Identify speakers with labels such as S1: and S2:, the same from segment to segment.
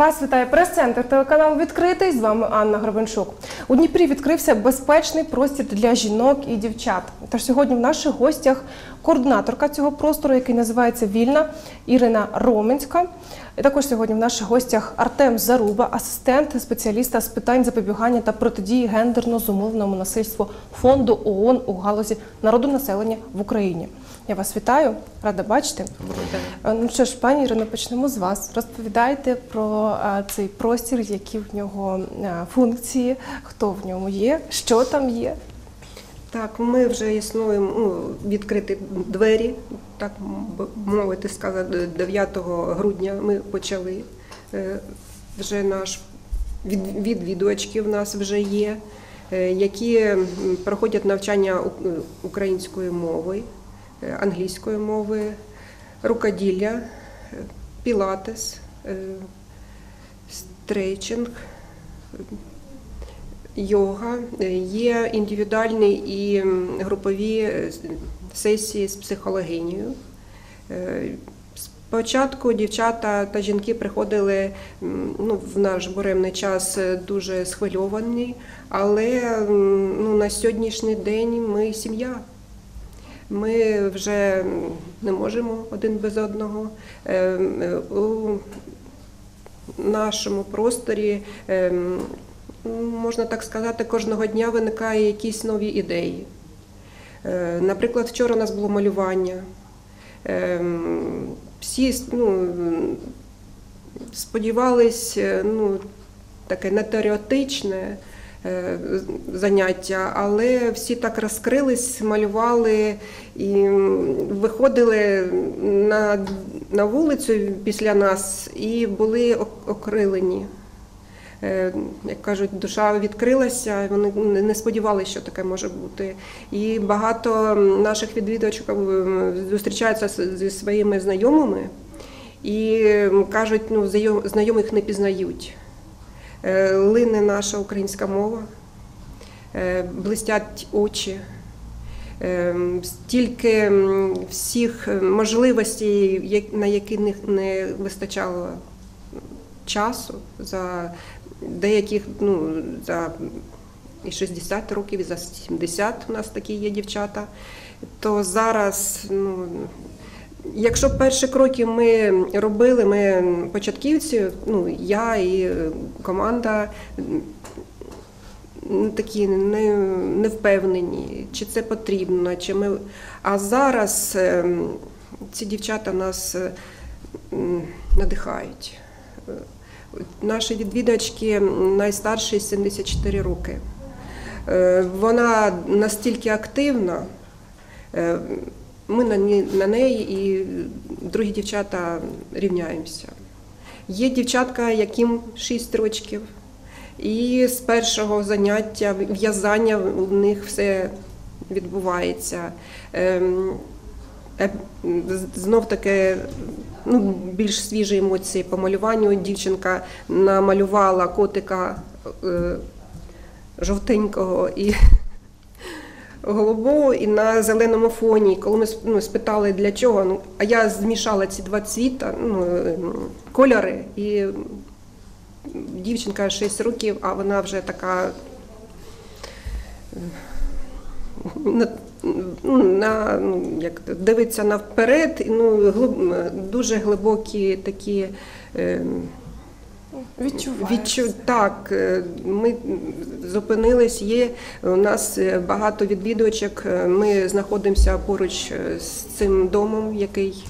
S1: Вас вітає прес-центр телеканал відкритий. З вами Анна Гребенчук. У Дніпрі відкрився безпечний простір для жінок і дівчат. Тож сьогодні в наших гостях координаторка цього простору, який називається Вільна Ірина Роменська. І також сьогодні в наших гостях Артем Заруба, асистент спеціаліста з питань запобігання та протидії гендерно зумовленому насильству фонду ООН у галузі народонаселення в Україні. Я вас вітаю, рада бачити. Е, Ну що ж, пані Ірино, почнемо з вас. Розповідайте про е, цей простір, які в нього е, функції, хто в ньому є, що там є.
S2: Так, ми вже існуємо ну, відкриті двері, так мовити сказати, 9 грудня ми почали. Е, Вже наш від- відвідувачки в нас вже є, е, які проходять навчання у- української мови, е, англійської мови, рукоділля, е, пілатес, е, стрейчинг, йога, е, є індивідуальні і групові е, сесії з психологинею. Е, Спочатку дівчата та жінки приходили ну, в наш буремний час дуже схвильовані, але ну, на сьогоднішній день ми сім'я. Ми вже не можемо один без одного. У нашому просторі, можна так сказати, кожного дня виникають якісь нові ідеї. Е, Наприклад, вчора у нас було малювання. Ем, Всі ну, сподівались, е, ну, таке не теоретичне е, заняття, але всі так розкрились, малювали і виходили на, на вулицю після нас і були окрилені. Е, Як кажуть, душа відкрилася, вони не- сподівалися, що таке може бути. І багато наших відвідувачів е, зустрічаються зі своїми знайомими і кажуть, ну, знайомих не пізнають. Е, Лине наша українська мова, блистять очі. Стільки всіх можливостей, на які не вистачало часу за деяких, ну, за і 60 років, за 70 у нас такі є дівчата. То зараз, ну, якщо перші кроки ми робили, ми початківці, ну, я і команда м, такі не, не впевнені, чи це потрібно, чи ми. А зараз ем, ці дівчата нас е, надихають. Наші відвідувачки найстарші 74 роки. Е, Вона настільки активна, е, ми на неї і другі дівчата рівняємося. Є дівчатка, яким 6 років, і з першого заняття в'язання в них все відбувається. Е, Знов таки ну, більш свіжі емоції по малюванню. Дівчинка намалювала котика е, жовтенького і голубого, і на зеленому фоні. Коли ми ну, спитали для чого, ну, а я змішала ці два цвіта, ну, е, кольори, і дівчинка 6 років, а вона вже така. На, ну, на, ну, як дивиться навперед, ну, глиб, дуже глибокі такі. Е. Відчу... Так, е, ми зупинились. Є у нас е, багато відвідувачок. е, Ми знаходимося поруч е, з цим домом, який.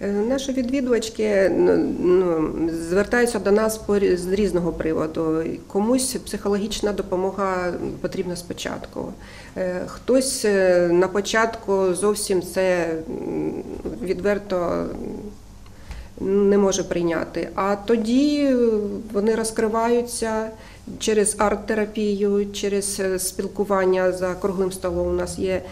S2: Е, Наші відвідувачки ну, ну, звертаються до нас з різного приводу. Комусь психологічна допомога потрібна спочатку. Е, Хтось е, на початку зовсім це відверто не може прийняти. А тоді вони розкриваються через арт-терапію, через спілкування за круглим столом. У нас є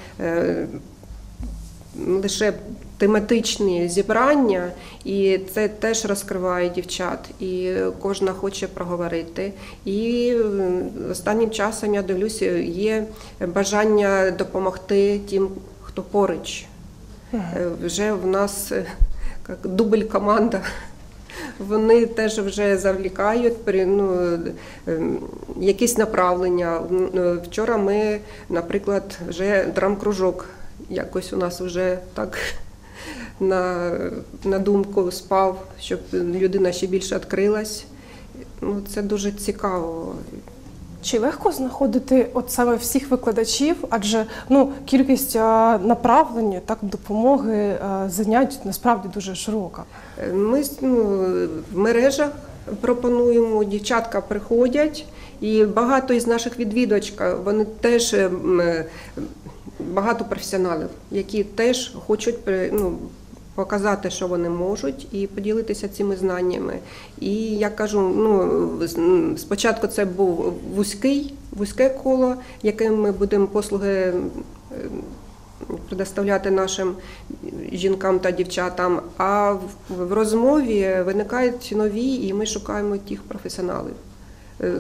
S2: лише тематичні зібрання, і це теж розкриває дівчат. І кожна хоче проговорити. І е, останнім часом я дивлюся, є бажання допомогти тим, хто поруч. Е, Вже в нас е, як дубль команда. Вони теж вже завлікають ну, ем, якісь направлення. Е, Вчора ми, наприклад, вже драм-кружок якось у нас вже так на, на думку спав, щоб людина ще більше відкрилась. Ну, це дуже цікаво.
S1: Чи легко знаходити от саме всіх викладачів? Адже ну кількість а, направлень, так допомоги занять насправді дуже широка.
S2: Ми ну, в мережах пропонуємо, дівчатка приходять, і багато із наших відвідувачка, вони теж е, багато професіоналів, які теж хочуть ну, показати, що вони можуть, і поділитися цими знаннями. І я кажу, ну спочатку це був вузький, вузьке коло, яким ми будемо послуги. е, предоставляти нашим жінкам та дівчатам. А в, розмові виникають нові, і ми шукаємо тих професіоналів. Е,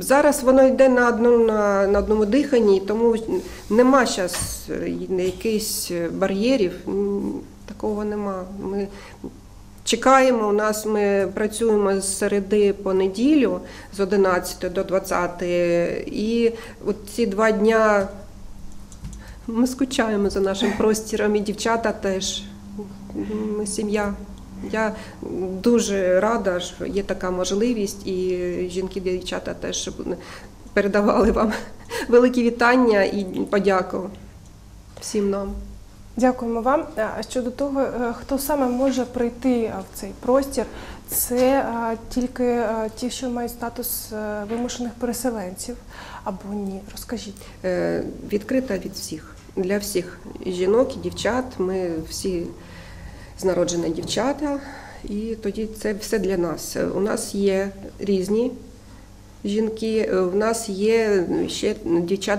S2: Зараз воно йде на одному, на, на одному диханні, тому нема зараз якихось бар'єрів. Такого нема. Ми чекаємо. У нас ми працюємо з середи по неділю з 11 до 20. І от ці два дня ми скучаємо за нашим простіром, і дівчата теж. Ми сім'я. Я дуже рада, що є така можливість, і жінки, дівчата теж передавали вам великі вітання і подяку всім нам.
S1: Дякуємо вам. А щодо того, е, хто саме може прийти в цей простір, це тільки ті, що мають статус е, вимушених переселенців або ні. Розкажіть.
S2: Е, Відкрита від всіх, для всіх жінок і дівчат. Ми всі з дівчата, і тоді це все для нас. Е, У нас є різні жінки, е, у нас є ще дівчат,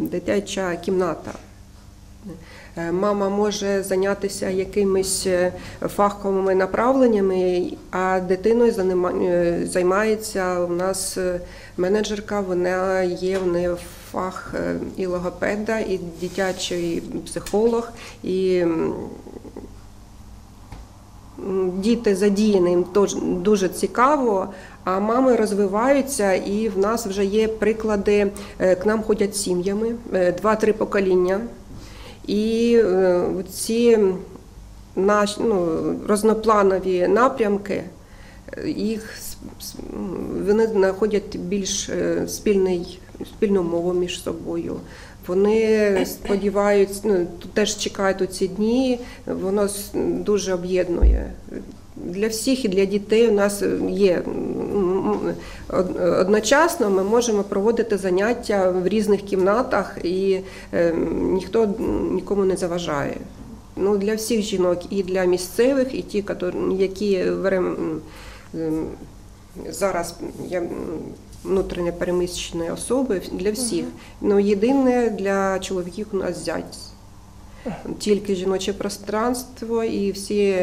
S2: дитяча кімната. Е, Мама може зайнятися якимись е, фаховими направленнями, а дитиною е, займається у нас менеджерка, вона є в неї фах і логопеда, і дитячий психолог, і діти задіяні, їм дуже цікаво. А мами розвиваються, і в нас вже є приклади. К нам ходять сім'ями, два-три покоління. І е, ці наш, ну, рознопланові напрямки, їх вони знаходять більш е, спільний, спільну мову між собою. Вони сподіваються, ну, теж чекають у ці дні, воно дуже об'єднує. Для всіх і для дітей у нас є м, м, од- одночасно ми можемо проводити заняття в різних кімнатах, і е, ніхто нікому не заважає. Ну, для всіх жінок, і для місцевих, і ті, які зараз я внутрішньо переміщені особи, для всіх. Ну, єдине для чоловіків у нас зять. Тільки жіноче пространство і всі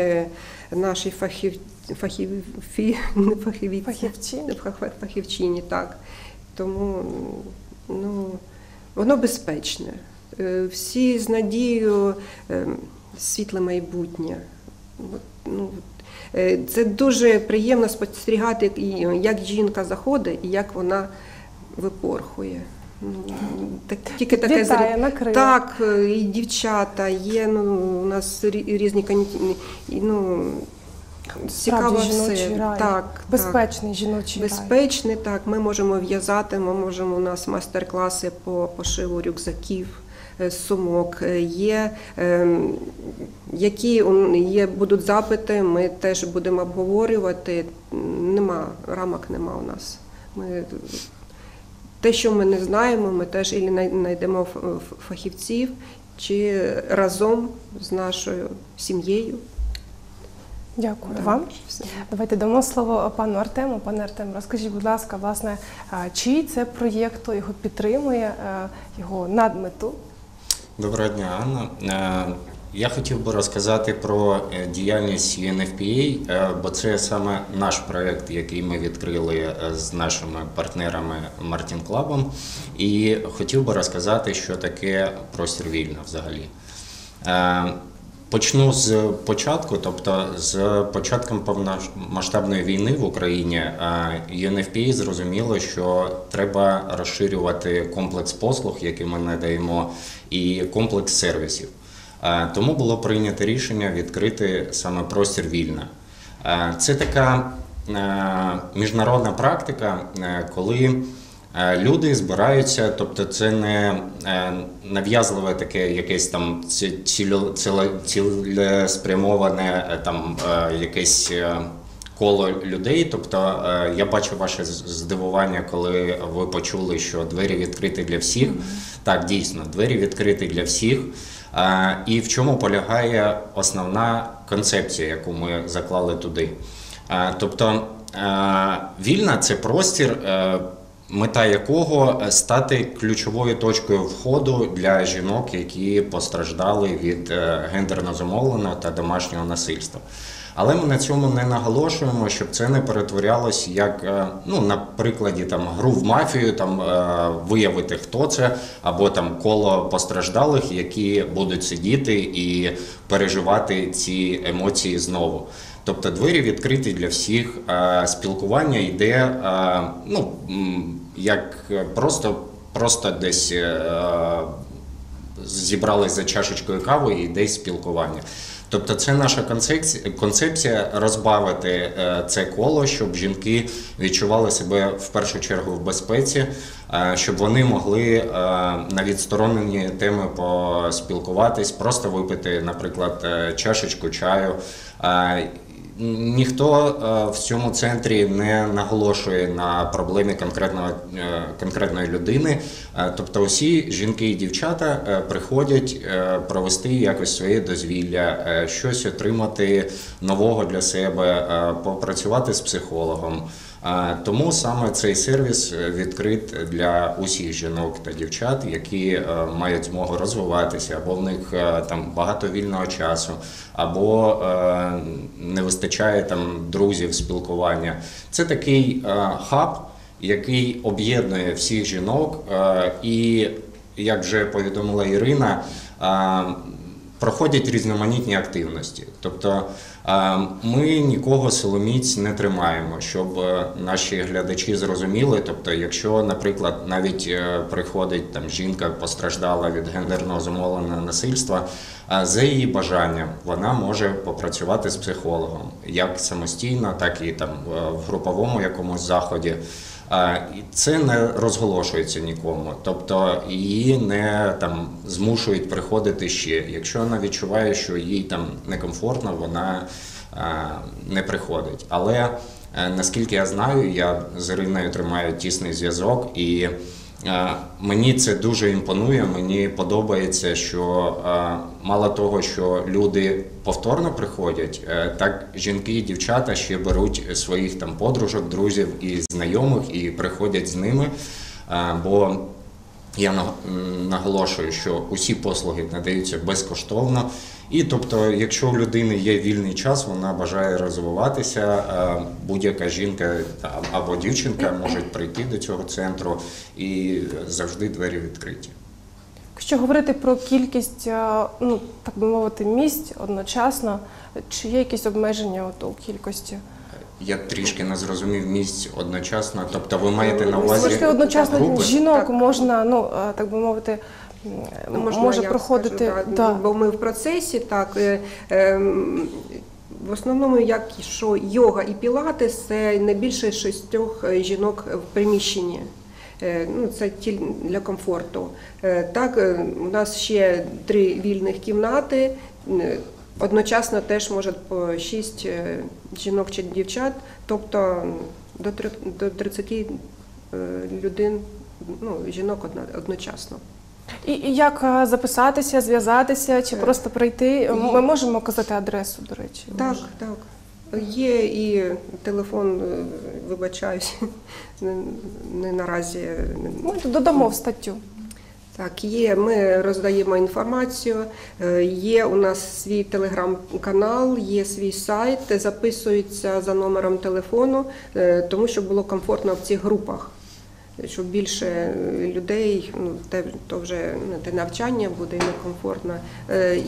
S2: наші фахів, фахівці, не фахівці,
S1: Фахівці.
S2: фах- фахівчині, так. Тому ну, воно безпечне. Е, Всі з надією е, світле майбутнє. Ну, е, це дуже приємно спостерігати, як жінка заходить і як вона випорхує. Так, тільки таке
S1: Вітає
S2: зрі-
S1: на.
S2: Так, е, і дівчата, є ну, у нас різні кані- і, ну, цікаво
S1: жіночий
S2: все.
S1: рай.
S2: Так, так.
S1: Безпечний жіночий рай.
S2: Безпечний, так. Ми можемо в'язати, ми можемо у нас майстер-класи по пошиву рюкзаків, е, сумок. Е, Є, ем, які є, будуть запити, ми теж будемо обговорювати. Нема, рамок нема у нас. Ми, те, що ми не знаємо, ми теж і знайдемо фахівців чи разом з нашою сім'єю.
S1: Дякую
S2: Так,
S1: вам.
S2: все.
S1: Давайте дамо слово пану Артему. Пане Артем, розкажіть, будь ласка, власне, чий це проєкт, хто його підтримує, його надмету?
S3: Доброго дня, Анна. Я хотів би розказати про е, діяльність UNFPA, е, бо це саме наш проект, який ми відкрили е, з нашими партнерами Мартін Клабом. І хотів би розказати, що таке простір вільно взагалі. Почну з початку, тобто з початком повномасштабної війни в Україні UNFPA зрозуміло, що треба розширювати комплекс послуг, які ми надаємо, і комплекс сервісів. Е, Тому було прийнято рішення відкрити саме простір вільна. Е, Це така е, міжнародна практика, коли Люди збираються, тобто це не нав'язливе таке якесь там ці- цілеспрямоване там якесь коло людей. Тобто я бачу ваше здивування, коли ви почули, що двері відкриті для всіх. Так, дійсно, двері відкриті для всіх. І в чому полягає основна концепція, яку ми заклали туди? Тобто вільна це простір. е, мета якого стати ключовою точкою входу для жінок, які постраждали від е, гендерно замовленого та домашнього насильства. Але ми на цьому не наголошуємо, щоб це не перетворялось як е, ну на прикладі там гру в мафію, там е, виявити хто це, або там коло постраждалих, які будуть сидіти і переживати ці емоції знову. Тобто двері відкриті для всіх, е, спілкування йде ну, як просто, просто десь зібрались за чашечкою кави і десь спілкування. Тобто це наша концепція, концепція розбавити е, це коло, щоб жінки відчували себе в першу чергу в безпеці, е, щоб вони могли е, на відсторонені теми поспілкуватись, просто випити, наприклад, чашечку чаю. Ніхто е, в цьому центрі не наголошує на проблемі конкретного е, конкретної людини. Е, Тобто, усі жінки і дівчата приходять провести якось своє дозвілля, щось отримати нового для себе, попрацювати з психологом. Тому саме цей сервіс е, відкрит для усіх жінок та дівчат, які е, мають змогу розвиватися, або в них е, там багато вільного часу, або не вистачає там друзів, спілкування. Це такий хаб, який об'єднує всіх жінок, і як вже повідомила Ірина. Проходять різноманітні активності, тобто е, ми нікого силоміць не тримаємо, щоб е, наші глядачі зрозуміли. Тобто, якщо, наприклад, навіть е, приходить там жінка, постраждала від гендерного замовленого насильства, за її бажанням вона може попрацювати з психологом як самостійно, так і там в груповому якомусь заході. Це не розголошується нікому, тобто її не там змушують приходити ще. Якщо вона відчуває, що їй там некомфортно, вона не приходить. Але е, наскільки я знаю, я з Іриною тримаю тісний зв'язок і. Е, Мені це дуже імпонує. Мені подобається, що е, мало того, що люди повторно приходять, е, так жінки і дівчата ще беруть своїх там подружок, друзів і знайомих і приходять з ними. Бо я наголошую, що усі послуги надаються безкоштовно. І тобто, якщо у людини є вільний час, вона бажає розвиватися, е, будь-яка жінка або дівчинка можуть прийти до цього центру і завжди двері відкриті.
S1: Якщо говорити про кількість, е, ну так би мовити, місць одночасно, чи є якісь обмеження от у кількості?
S3: Я трішки не зрозумів місць одночасно. Тобто, ви маєте на увазі
S1: Можливо, одночасно
S3: групи?
S1: жінок
S2: Так.
S1: можна, ну е, так би мовити,
S2: Ну, можна
S1: може
S2: я
S1: проходити.
S2: скажу, да,
S1: да.
S2: бо ми в процесі так. е, ем, В основному, як що йога і пілатес, це не більше шістьох е, жінок в приміщенні. Е, Ну, це тільки для комфорту. Е, Так, е, у нас ще три вільних кімнати. Е, Одночасно теж може по шість е, жінок чи дівчат, тобто до три- до 30 е, людей, ну, жінок одночасно.
S1: І, і як е, записатися, зв'язатися, чи просто прийти? Ми можемо казати адресу, до речі.
S2: Так, так. Є і телефон, е, вибачаюсь, не, не наразі. е,
S1: Ми додамо в статтю.
S2: Так, є. Ми роздаємо інформацію. Є у нас свій телеграм-канал, є свій сайт, записуються за номером телефону, тому що було комфортно в цих групах. Щоб більше людей, ну те то вже ну, те навчання буде некомфортно. Е,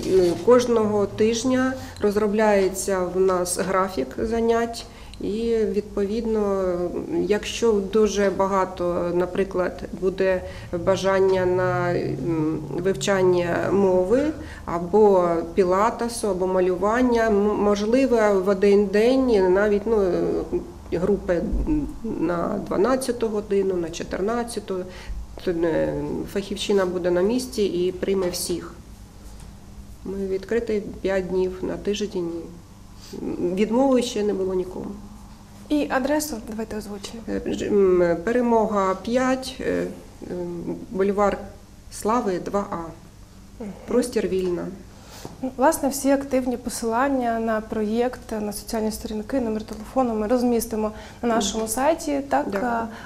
S2: Кожного тижня розробляється в нас графік занять. І відповідно, якщо дуже багато, наприклад, буде бажання на вивчання мови або пілатесу, або малювання, можливо, в один день навіть ну, групи на 12 годину, на 14, то е, фахівчина буде на місці і прийме всіх. Ми відкриті 5 днів на тиждень. Відмови ще не було нікому.
S1: І адресу давайте озвучимо.
S2: Е, Перемога 5, е, бульвар Слави 2А. Простір вільна.
S1: Власне, всі активні посилання на проєкт, на соціальні сторінки, номер телефону ми розмістимо на нашому сайті. Так.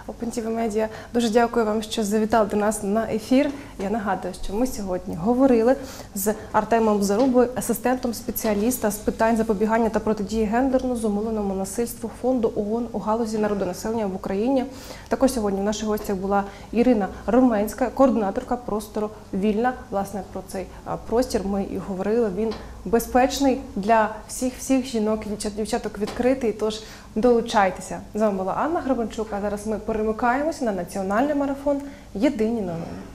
S1: OpenTV Media. Дуже дякую вам, що завітали до нас на ефір. Я нагадую, що ми сьогодні говорили з Артемом Зарубою, асистентом спеціаліста з питань запобігання та протидії гендерно зумовленому насильству фонду ООН у галузі народонаселення в Україні. Також сьогодні в наших гостях була Ірина Руменська, координаторка простору Вільна. Власне про цей простір ми і говорили. Він безпечний для всіх всіх жінок і дівчаток відкритий. Тож долучайтеся. З вами була Анна Гребенчук, А зараз ми перемикаємося на національний марафон Єдині новини.